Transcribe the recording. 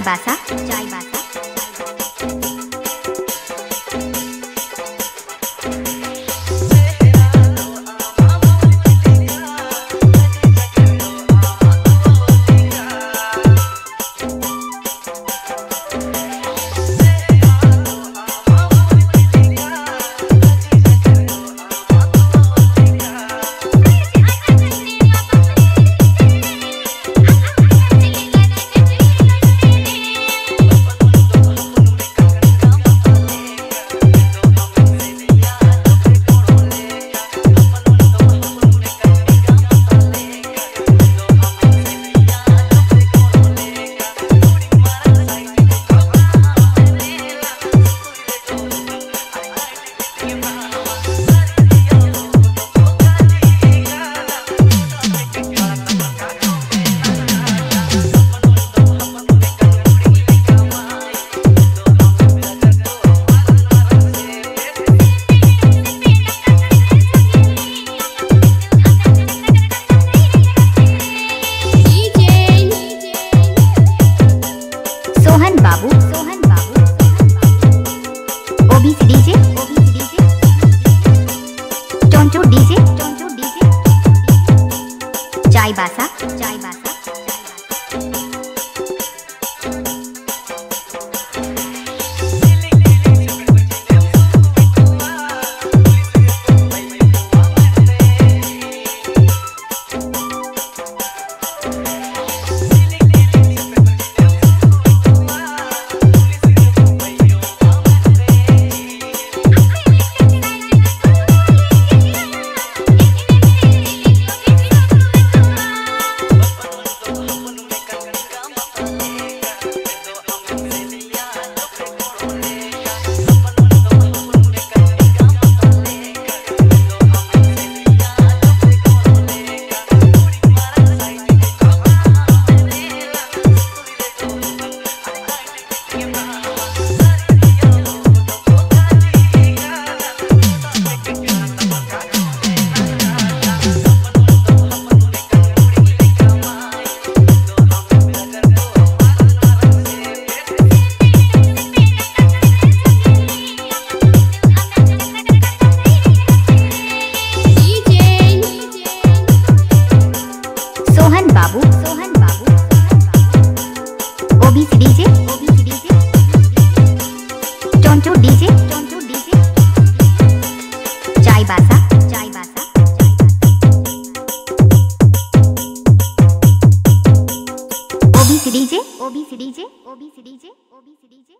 भाषा बासा? chai bà sắc chai bà sắc OBC DJ OBC DJ OBC DJ OBC DJ